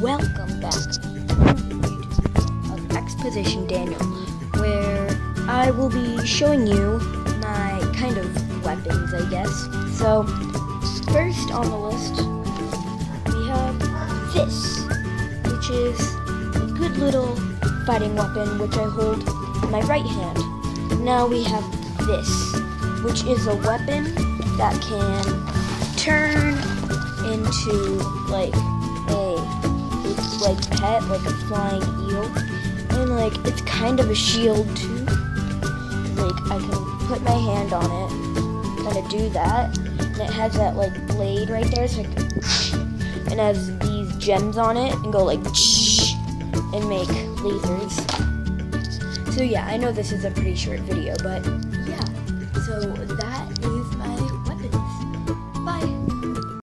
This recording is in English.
welcome back of Exposition Daniel, where I will be showing you my kind of weapons, I guess. So, first on the list, we have this, which is a good little fighting weapon, which I hold in my right hand. Now we have this, which is a weapon that can turn into like like pet, like a flying eel, and like it's kind of a shield too. Like I can put my hand on it, kind of do that, and it has that like blade right there, so I can, and has these gems on it, and go like and make lasers. So yeah, I know this is a pretty short video, but yeah. So